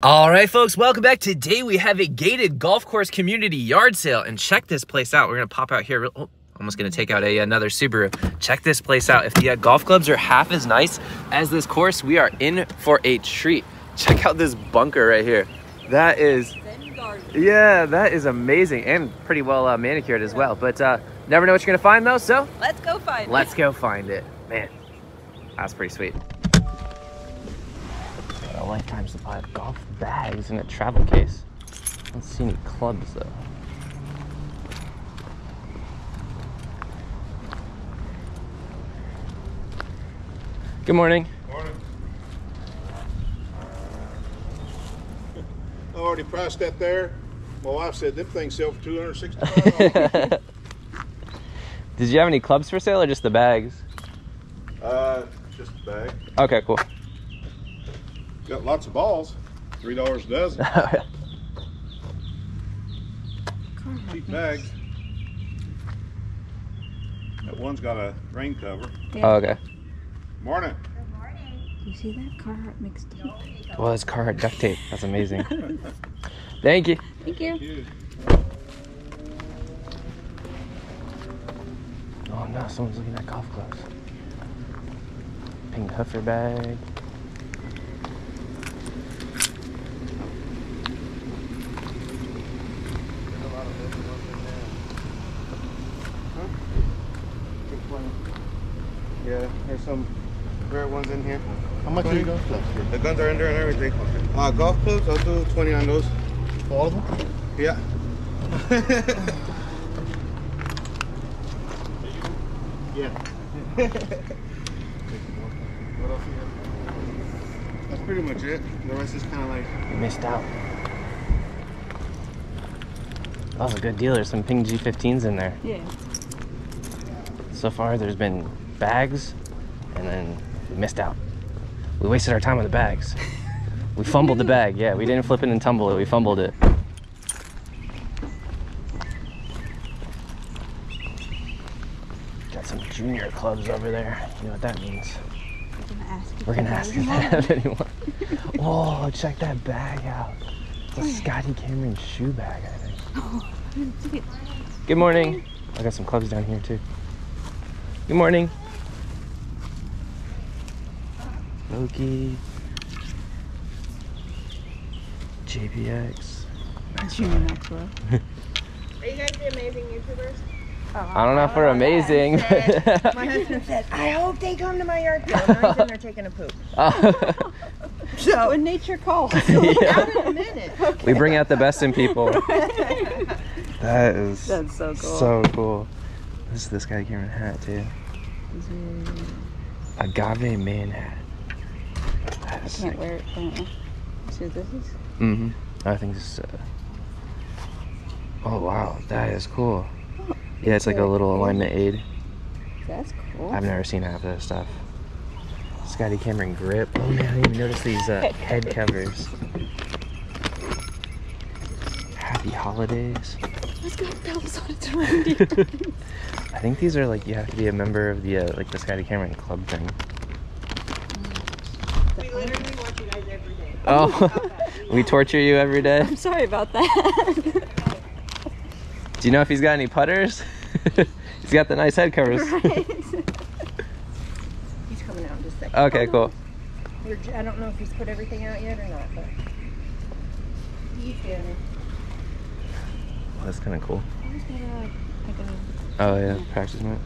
All right, folks, welcome back. Today we have a gated golf course community yard sale, and check this place out. We're gonna pop out here. Oh, almost gonna take out a another Subaru. Check this place out. If the uh, golf clubs are half as nice as this course, we are in for a treat. Check out this bunker right here. That is, yeah, that is amazing and pretty well uh, manicured as well. But uh, never know what you're gonna find though. So Let's go find it. let's go find it, man. That's pretty sweet. A lifetime supply of golf bags in a travel case. I don't see any clubs though. Good morning. Morning. I already priced that there. My wife said them things sell for two hundred sixty dollars. Did you have any clubs for sale or just the bags? uh, just a bag. Okay, cool. Got lots of balls. Three dollars a dozen. Cheap bags. That one's got a rain cover. oh, okay. Morning. Good morning. You see that Carhartt mixed up? Well, it's Carhartt duct tape. That's amazing. Thank you. Thank you. You. Oh no, someone's looking at golf clubs. Pink huffer bag. Yeah, there's some rare ones in here. How much are you going The guns are in there and everything. Uh, golf clubs, I'll do 20 on those. All of them? Yeah. yeah. what else you have? That's pretty much it. The rest is kind of like You missed out. That was a good deal. There's some Ping G15s in there. Yeah. So far, there's been bags, and then we missed out. We wasted our time on the bags. We fumbled the bag. Yeah, we didn't flip it and tumble it. We fumbled it. Got some junior clubs over there. You know what that means. We're gonna ask if you ask guys if they have anyone. Oh, check that bag out. It's a Scotty Cameron shoe bag, I think. Oh, Good morning. I got some clubs down here too. Good morning. Vokey. JPX. Junior Maxwell. Are you guys the amazing YouTubers? I don't know if we're amazing. Oh, my husband said, I hope they come to my yard sale. Now he's in there taking a poop. Oh, So, When nature calls. out in a minute. we bring out the best in people. That is That's so cool. so cool. This is the Scotty Cameron hat too. Agave man hat. Is Can't wear it. Uh-uh. See what this is? Mm-hmm. I think this is. Uh... Oh wow, that is cool. Yeah, it's like a little alignment aid. That's cool. I've never seen half of this stuff. Scotty Cameron grip. Oh man, I didn't even notice these uh, head covers. Happy holidays. Let's. Bells on its reindeer. I think these are like you have to be a member of the uh, like the Scotty Cameron club thing. We literally watch you guys every day. Oh, we torture you every day. I'm sorry about that. Do you know if he's got any putters? he's got the nice head covers. He's coming out in just a second. Okay, cool. We're j- I don't know if he's put everything out yet or not, but he's in. That's kind of cool. Always got like Oh yeah, practice mat.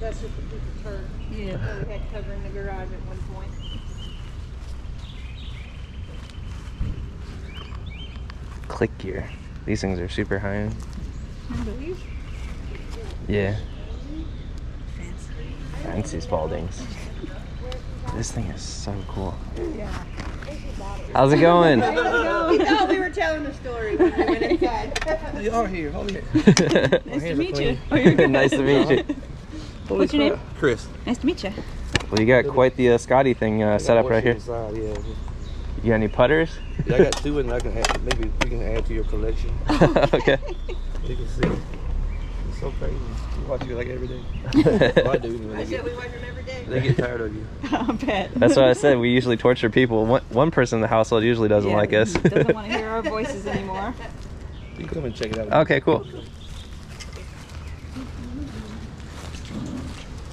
That's just a piece of turd Yeah. that we had covering the garage at one point. Clicgear. These things are super high end. Remember these? Yeah, Fancy. fancy Spaldings. This thing is so cool. Yeah. How's it going? He thought we were telling the story when we went inside. You are here. Hold here. Nice to meet you. Oh, you're nice to meet you. What's your name? Chris. Nice to meet you. Well, you got quite the uh, Scotty thing uh, set up right here. Inside, yeah. You got any putters? yeah, I got two, and I can add, maybe we can add to your collection. okay. You can see. It's so crazy. We watch you like every day. Well, I do. I said we watch him every day. They get tired of you. I bet. That's what I said. We usually torture people. One, one person in the household usually doesn't Yeah, like us. doesn't want to hear our voices anymore. You can come and check it out. okay, cool.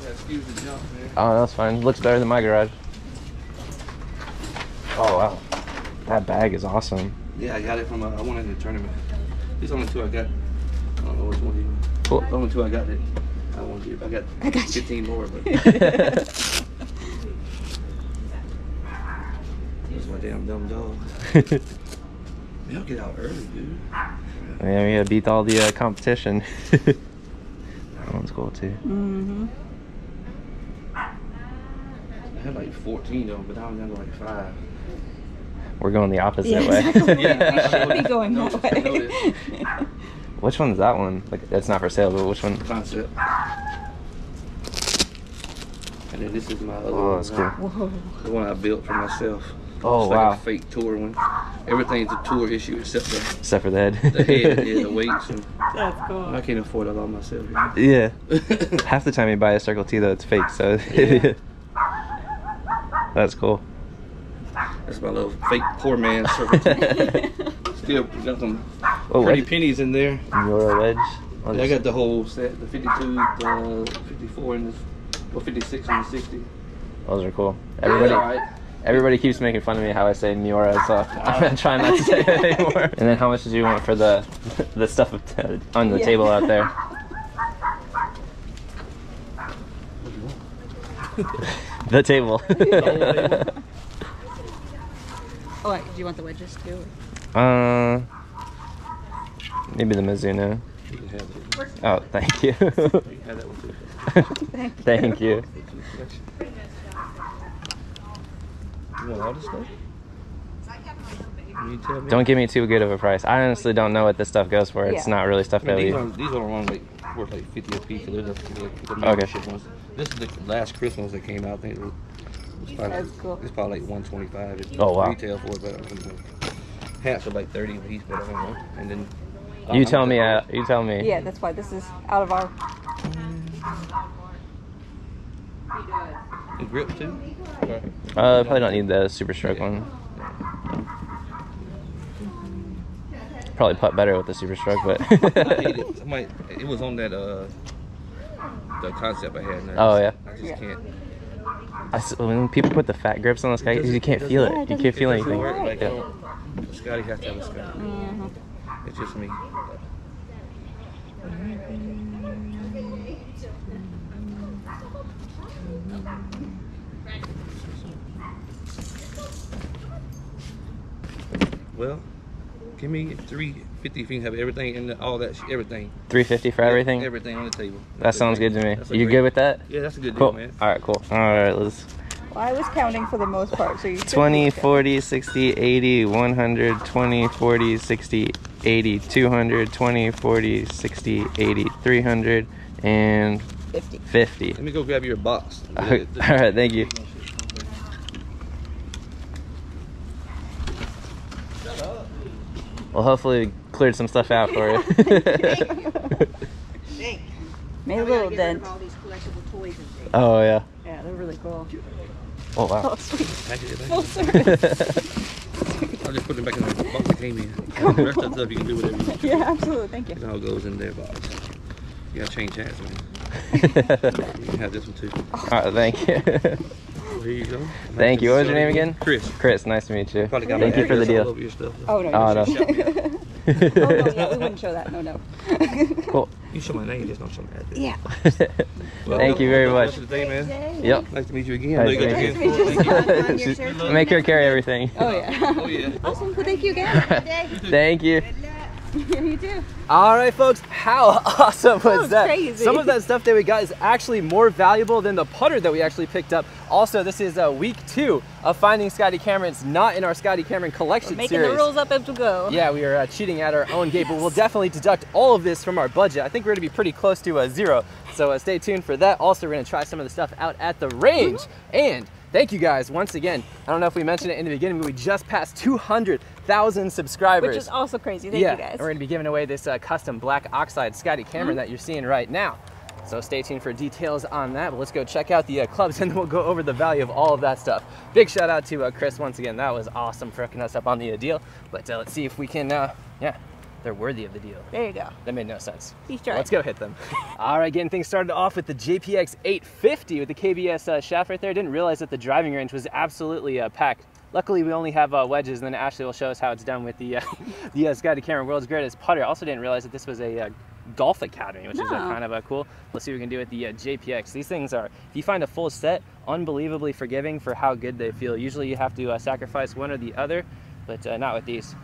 Yeah, excuse the jump, man. Oh, that's fine. Looks better than my garage. Oh wow, that bag is awesome. Yeah, I got it from. Uh, I won it in the tournament. These only two I got. I don't know which one you. Cool. The only two I got that I want to give. I got, I got you. 15 more, but that's my damn dumb dog. Man, I'll get out early, dude. Yeah, we gotta beat all the uh, competition. that one's cool too. Mm-hmm. I had like 14 of them, but now I'm down to like five. We're going the opposite Yeah, way. exactly. Yeah, we should be going No, that way. Which one's that one? Like, it's not for sale, but which one? Concept. And then this is my other Oh, one. that's cool. Whoa. The one I built for myself. Oh it's like wow. a fake tour one. Everything's a tour issue except the, Except for the head. the head, yeah, the weights. And That's cool. I can't afford it all myself. yeah. You know? Half the time you buy a Circle T though, it's fake. So. Yeah. That's cool. That's my little fake poor man circle. Still got some Oh, pretty pennies in there. Euro wedge. I'll I got the whole set, the 52, the 54, and the well, 56 and the 60. Those are cool. Everybody, All right. everybody keeps making fun of me how I say Miura, so I'm gonna try not to say it anymore. And then how much did you want for the the stuff on the Yeah. table out there? the table. Oh, wait, do you want the wedges too? Uh, maybe the Mizuno. You have it. Oh, thank you. You can have that one too. thank you. You want all this stuff? You. Don't give me too good of a price. I honestly don't know what this stuff goes for. It's Yeah. not really stuff I mean, that these we. these are one like worth like 50 a piece. The, the, the Okay. ones. This is the last Christmas that came out. I think it was, it was probably, That's cool. It's probably like 125. It's Oh, wow. Retail for it, but I don't know. Hats are like 30 a piece, but I don't know. And then uh, You tell me. Uh, you tell me. Yeah, that's why this is out of our. The grips too. Okay. Uh, probably don't need the Super Stroke one. Probably putt better with the Super Stroke, but. I hate it. I might, it was on that uh the concept I had. and I Oh, just- yeah. I just Yeah. can't. I when people put the fat grips on the Scotty, you can't feel it. You can't feel It anything. work like Yeah. Scotty has to have a Scotty. Mhm. It's just me. Well, give me three fifty if you can have everything and all that, everything. 350 for everything. Everything on the table. That sounds good to me. That's You great- good with that? Yeah, that's a good Cool. deal, man. All right, cool. All right, let's. Well, I was counting for the most part, so you. should 20, 40, 60, 80, 100, 20, 40, 60, 80, 200, 20, 40, 60, 80, 300, and 50. 50. Let me go grab your box. All right, thank you. Well, hopefully, we cleared some stuff out for you. Made a little dent. all these toys oh, yeah. Yeah, they're really cool. Oh, oh wow. Oh, sweet. Package it back. Full service. I'll just put them back in the box that came in. The rest of the stuff you can do whatever you want. yeah, absolutely. Thank you. It all goes in their box. You gotta change hats, man. You can have this one too. Oh. All right, thank you. Well, here you go. Thank you. What was your name again? Chris. Chris, nice to meet you. Got Thank my you for the deal. over your. Oh, no. Oh, no. oh, no, yeah, we wouldn't show that. No, no. Cool. You show my name, just don't show my address. Yeah. Well, Thank you very much. rest of the day, man. Yep. Nice to meet you again. I know Nice to meet you. hands full. Thank you. Just Make her carry everything. Oh, yeah. Oh yeah. Awesome. Well, thank you again. Thank you. you too. All right, folks, how awesome was that? crazy. Some of that stuff that we got is actually more valuable than the putter that we actually picked up. Also, this is uh, week two of finding Scotty Camerons not in our Scotty Cameron collection Making series. the rules up as we go. Yeah, we are uh, cheating at our own game, but we'll definitely deduct all of this from our budget. I think we're gonna be pretty close to a zero, so uh, stay tuned for that. Also, we're gonna try some of the stuff out at the range. And thank you guys once again. I don't know if we mentioned it in the beginning, but we just passed 200,000 subscribers. Which is also crazy. Thank yeah, you guys. and we're gonna be giving away this uh, custom black oxide Scotty Cameron that you're seeing right now. So stay tuned for details on that. But let's go check out the uh, clubs and then we'll go over the value of all of that stuff. Big shout out to uh, Chris once again. That was awesome for hooking us up on the uh, deal. But uh, let's see if we can, uh, yeah, they're worthy of the deal. There you go. That made no sense. He's trying. Let's go hit them. All right, getting things started off with the JPX 850 with the KBS uh, shaft right there. Didn't realize that the driving range was absolutely uh, packed. Luckily, we only have uh, wedges, and then Ashley will show us how it's done with the uh, the uh, Scotty Cameron World's Greatest Putter. I Also, didn't realize that this was a uh, golf academy, which is uh, kind of uh, cool. Let's see what we can do with the uh, JPX. These things are, if you find a full set, unbelievably forgiving for how good they feel. Usually, you have to uh, sacrifice one or the other, but uh, not with these.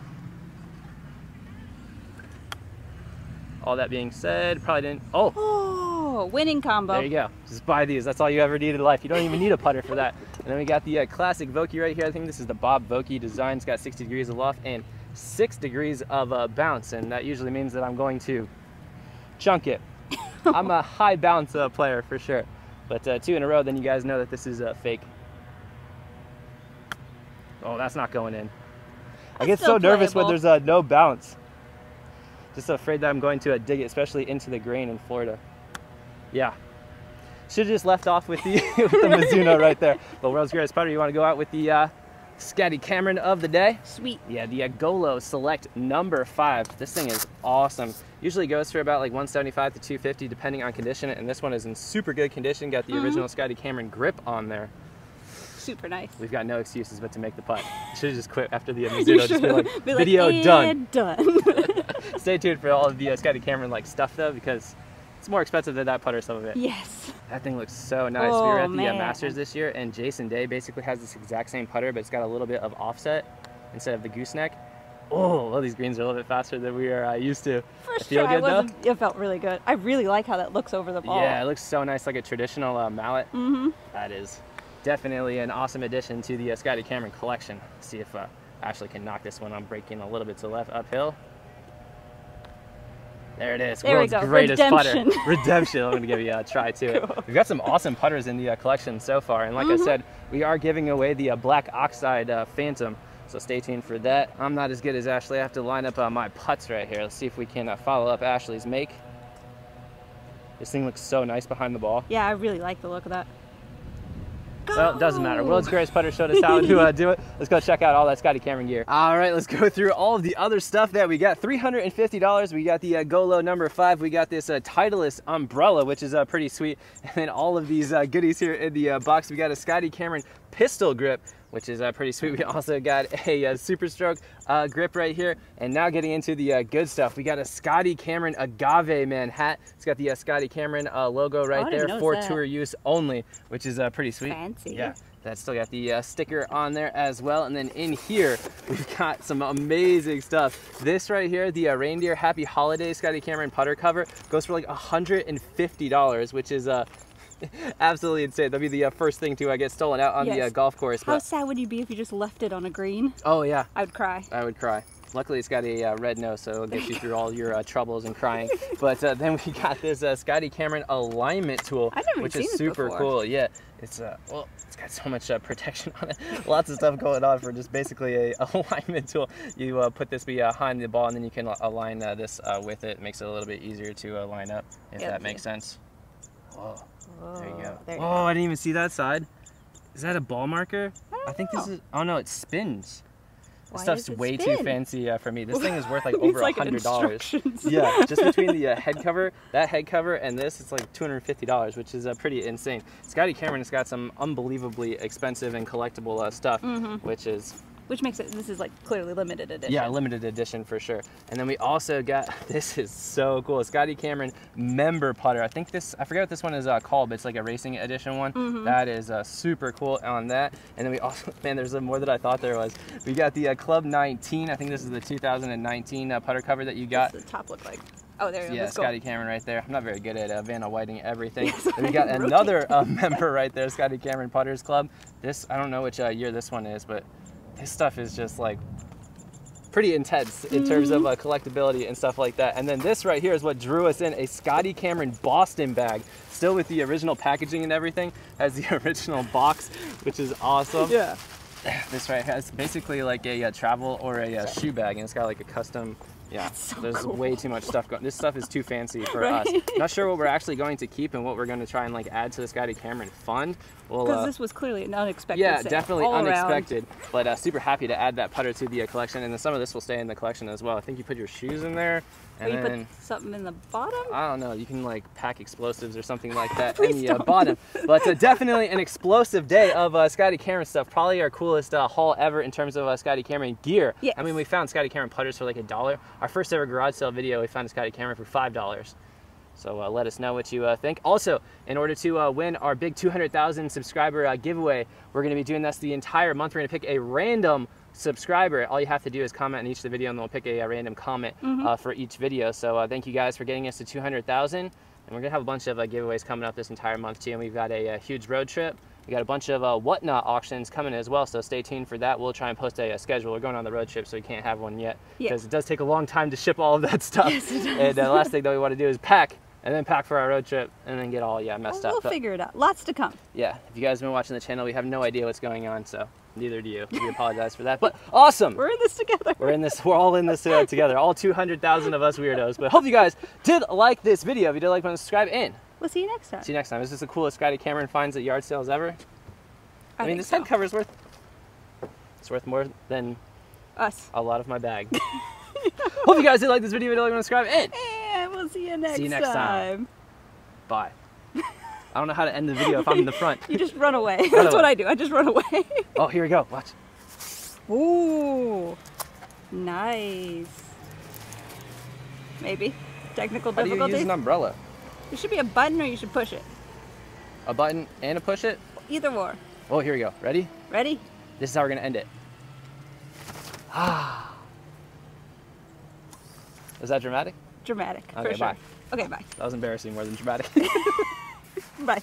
All that being said, probably didn't. Oh, Oh, winning combo. there you go. Just buy these. That's all you ever need in life. You don't even need a putter for that. And then we got the uh, classic Vokey right here. I think this is the Bob Vokey design. It's got 60 degrees of loft and six degrees of uh, bounce, and that usually means that I'm going to chunk it. I'm a high bounce uh, player for sure, but uh, two in a row, then you guys know that this is uh, fake. Oh, that's not going in. I get so still nervous when there's uh, no bounce. Just afraid that I'm going to uh, dig it, especially into the grain in Florida. Yeah. Should have just left off with the with the Mizuno right there. But world's greatest putter, you want to go out with the uh, Scotty Cameron of the day? Sweet. Yeah, the Agolo Select number five. This thing is awesome. Usually goes for about like 175 to 250 depending on condition, and this one is in super good condition. Got the original Scotty Cameron grip on there. Super nice. We've got no excuses but to make the putt. Should have just quit after the Mizuno. Just be should've like, video done. Done. Stay tuned for all of the uh, Scotty Cameron like stuff though, because it's more expensive than that putter. Some of it. yes. That thing looks so nice. we were Oh, at the uh. Masters this year, and Jason Day basically has this exact same putter, but it's got a little bit of offset instead of the gooseneck. Oh, well, these greens are a little bit faster than we are uh, used to. First feel try good, though? It felt really good. I really like how that looks over the ball. Yeah, it looks so nice, like a traditional uh, mallet. Mm-hmm. That is definitely an awesome addition to the uh, Scotty Cameron collection. see if uh, Ashley can knock this one. I'm breaking a little bit to the left uphill. There it is. There we World's go. greatest Redemption. putter. Redemption. I'm going to give you a try too. We've got some awesome putters in the uh, collection so far. And like Mm-hmm. I said, we are giving away the uh, Black Oxide uh, Phantom. So stay tuned for that. I'm not as good as Ashley. I have to line up uh, my putts right here. Let's see if we can uh, follow up Ashley's make. This thing looks so nice behind the ball. Yeah, I really like the look of that. Well, it doesn't matter. World's Greatest Putter showed us how to uh, do it. Let's go check out all that Scotty Cameron gear. All right, let's go through all of the other stuff that we got. $350. We got the uh, Golo number five. We got this uh, Titleist umbrella, which is uh, pretty sweet. And then all of these uh, goodies here in the uh, box. We got a Scotty Cameron pistol grip, which is uh, pretty sweet. We also got a, uh Super Stroke uh, grip right here. And now getting into the uh, good stuff, we got a Scotty Cameron Agave Man hat. It's got the uh, Scotty Cameron uh, logo right I there for that. tour use only, which is uh, pretty sweet. Fancy. Yeah. That's still got the uh, sticker on there as well. And then in here, we've got some amazing stuff. This right here, the uh, Reindeer Happy Holiday Scotty Cameron putter cover, goes for like $150, which is uh, absolutely insane. That'd be the uh, first thing to uh, get stolen out on the uh, golf course. How But, sad would you be if you just left it on a green? oh, yeah, I would cry. I would cry. Luckily, it's got a uh, red nose, so it'll get you through all your uh, troubles and crying. But uh, then we got this uh, Scotty Cameron alignment tool, which is super before. cool. Yeah, it's uh, well, it's got so much uh, protection on it. Lots of stuff going on for just basically a alignment tool. You uh, put this behind the ball, and then you can align uh, this uh, with it. Makes it a little bit easier to uh, line up, if Yeah, that makes sense. Whoa, there you go. There you oh, I didn't even see that side. Is that a ball marker? I think this is. Oh no, it spins. This stuff's does it way too fancy uh, for me. This thing is worth like over a hundred dollars. Yeah, just between the uh, head cover, that head cover, and this, it's like two hundred fifty dollars, which is uh, pretty insane. Scotty Cameron has got some unbelievably expensive and collectible uh, stuff, Mm-hmm. which is Which makes it, this is like clearly limited edition. yeah, limited edition for sure. And then we also got this is so cool, Scotty Cameron member putter. I think this I forget what this one is uh, called, but it's like a racing edition one. Mm-hmm. That is uh, super cool on that. And then we also man, there's more than I thought there was. We got the uh, Club 19. I think this is the 2019 uh, putter cover that you got. What's the top look like? Oh, there you go. Yeah, Scotty Cameron right there. I'm not very good at uh, Vanna Whiting everything. Yes, we got another uh, member right there, Scotty Cameron Putters Club. This I don't know which uh, year this one is, but this stuff is just like pretty intense in terms Mm-hmm. of uh, collectability and stuff like that. And then this right here is what drew us in, a Scotty Cameron Boston bag. Still with the original packaging and everything, has the original box, which is awesome. Yeah. This right has basically like a, uh travel or a uh, shoe bag, and it's got like a custom Yeah, so there's cool. way too much stuff going. This stuff is too fancy for Right. us. Not sure what we're actually going to keep and what we're going to try and like add to this Scotty Cameron fund. Well, Because uh, this was clearly an unexpected. yeah, sale, definitely all around. unexpected, but uh, super happy to add that putter to the uh, collection, and then some of this will stay in the collection as well. I think you put your shoes in there, Or and you then put something in the bottom. I don't know, you can like pack explosives or something like that in the uh, bottom. But uh, definitely an explosive day of uh, Scotty Cameron stuff. Probably our coolest uh, haul ever in terms of uh, Scotty Cameron gear. Yes. I mean, we found Scotty Cameron putters for like a dollar. Our first ever garage sale video, we found a Scotty Cameron for five dollars. So uh, let us know what you uh, think. Also, in order to uh, win our big 200,000 subscriber uh, giveaway, we're going to be doing this the entire month. We're going to pick a random subscriber. All you have to do is comment on each of the video, and they'll pick a, uh random comment uh, for each video. So uh, thank you guys for getting us to 200,000. And we're to have a bunch of uh, giveaways coming up this entire month too. And we've got a, uh huge road trip. We got a bunch of uh, whatnot auctions coming as well, so stay tuned for that. We'll try and post a, uh schedule. We're going on the road trip, so we can't have one yet Yeah. because it does take a long time to ship all of that stuff. Yes, it does. And uh, the last thing that we want to do is pack and then pack for our road trip and then get all yeah messed up. We'll. But, figure it out. Lots to come. yeah, if you guys have been watching the channel, we have no idea what's going on, so neither do you. We apologize for that. But awesome. We're in this together. We're in this. We're all in this uh, together. All 200,000 of us weirdos. But hope you guys did like this video. If you did like, please subscribe and We'll see you next time. see you next time. This Is this the coolest Scotty Cameron finds at yard sales ever? I, mean, this so. head is worth. It's worth more than Us. a lot of my bag. hope you guys did like this video. If you did like, please subscribe and And we'll see you next, See you next time. time. bye. I don't know how to end the video if I'm in the front. You just run away. Run That's away. what I do. I just run away. Oh, here we go. Watch. Ooh. Nice. Maybe. Technical How do you use an umbrella? There should be a button or you should push it. A button and a push it? Either or. Oh, here we go. Ready? Ready? This is how we're gonna end it. Ah. Was that dramatic? Dramatic. Okay, for sure. bye. Okay, bye. That was embarrassing more than dramatic. Bye.